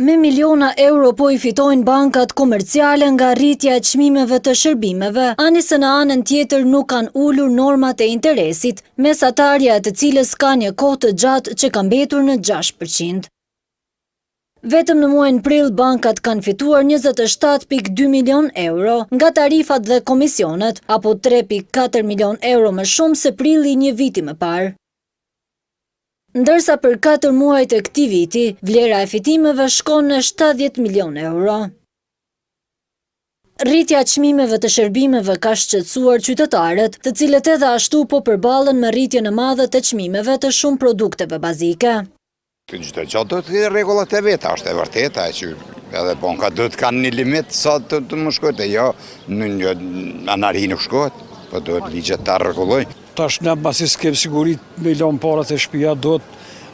Me miliona euro po i fitojnë bankat komerciale nga rritja e çmimeve të shërbimeve, ani se në anën tjetër nuk kanë ulur normat e interesit, mesatarja e të cilës ka një kohë të gjatë që ka mbetur në gjashtë për qind. Vetëm në muajin prill bankat kanë fituar njëzet e shtatë pikë dy milionë euro, nga tarifat dhe komisionet, apo tre pikë katër milionë euro më shumë se prilli i një viti më parë. Ndërsa për katër muajt e këtij viti, vlera e fitimeve shkon në shtatëdhjetë milionë euro. Rritja e çmimeve të shërbimeve ka shqetësuar qytetarët, të cilët edhe ashtu po përballen me rritjen e madhe të çmimeve të shumë produkteve bazike. Të gjitha gjërat duhet të kenë regullat e veta, është e vërteta që edhe banka duhet të kanë një limit sa të të mund shkojnë, e jo në një anarki nuk shkohet, po duhet ligjet të rregullojnë. Tash ne pasi s'kem siguri me i lanë paret te shpia, duhet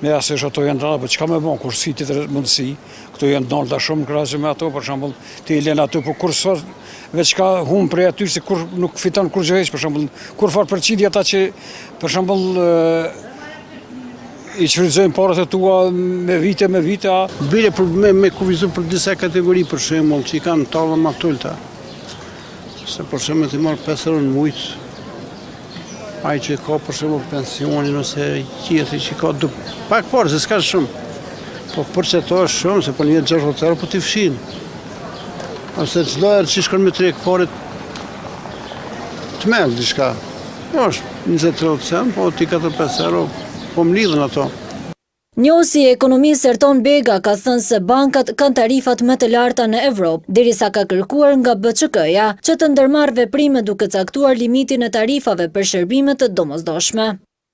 me jasësh ato janë rrëna, po çka me bo, kur s'ke tjetër mundësi, këto janë dhanë ta shumë krahasim me ato, për shambull, ti i len aty, po kur sot, veç ke humb prej aty, se kur nuk fiton kurgjë hiç, për shambull, kurrfarë përqindje ta që, për shambull, I shfrytëzojmë parat e tua me vite me vite a? Bile për me, me kufizu për disa kategori për shembull që i kanë të dalat më t'ulta. Se për shembull t'i marr 5 euro në muj. Ai që ka për shembull pensionin ose tjetri që ka do pak pare se s'ka shumë. Po për qito është shumë, se për një gjërë të tërë, po t'i fshin. Ose çdo herë që shkon me tërhjek paret, të merr diçka. Po është, njëzet tridhjetë cent, po ti katër pesë euro, po më lidhën ato. Njohësi i ekonomisë Erton Bega ka thënë se bankat kanë tarifat më të larta në Evropë, derisa ka kërkuar nga BQK-ja që të ndërmarrë veprime duke caktuar limitin e tarifave për shërbime të domosdoshme.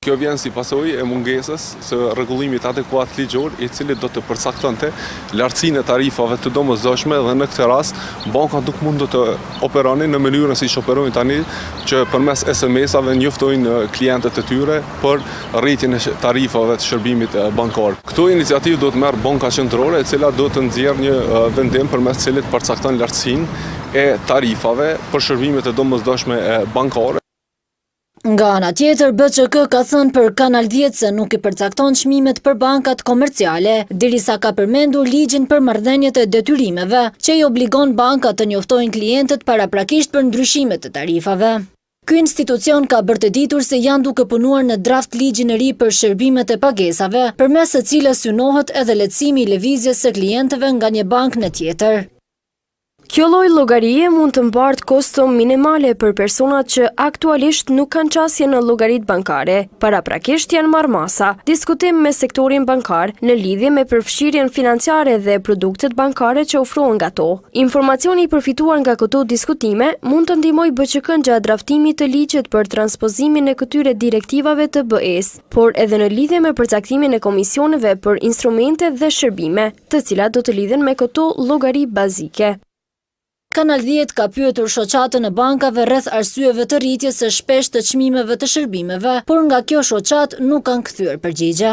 Kjo vjen si pasojë e mungesës së rregullimit adekuat ligjor, i cili do të përcaktonte lartësinë e tarifave të domosdoshme dhe në këtë rast bankat nuk mund të operojnë në mënyrën siç operojnë tani, që përmes SMS-ave njoftojnë klientët e tyre për rritjen e tarifave të shërbimit bankar. Këtë iniciativë duhet ta marrë Banka Qendrore, e cila duhet të nxjerrë një vendim përmes të cilit përcakton lartësinë e tarifave për shërbimet e domosdoshme bankare. Nga ana tjetër, BQK ka thënë për Kanal dhjetë se nuk i përcakton çmimet për bankat komerciale, derisa ka përmendur Ligjin për marrëdhëniet e detyrimeve, që i obligon bankat të njoftojnë klientët paraprakisht për ndryshime të tarifave. Ky institucion ka bërë të ditur se janë duke punuar në draft-ligjin e ri për shërbimet e pagesave, përmes së cilës synohet edhe lehtësimi i lëvizjes së klientëve nga një bankë në tjetër. Kjo lloj llogarie mund të mbartë kosto minimale për personat që aktualisht nuk kanë qasje në llogaritë bankare. Paraprakisht janë marrë masa, diskutim me sektorin bankar në lidhje me përfshirjen financiare dhe produktet bankare që ofrohen nga to. Informacioni i përfituar nga këto diskutime mund të ndihmojë BQK-në gjatë draftimit të ligjit për transpozimin e këtyre direktivave të BE-së, por edhe në lidhje me përcaktimin e komisioneve për instrumente dhe shërbime. të cilat do të lidhen me këto llogari bazike. Kanal dhjetë ka pyetur shoqatën e bankave rreth arsyeve të rritjes së shpeshtë të çmimeve të shërbimeve, por nga kjo shoqatë nuk kanë kthyer përgjigje.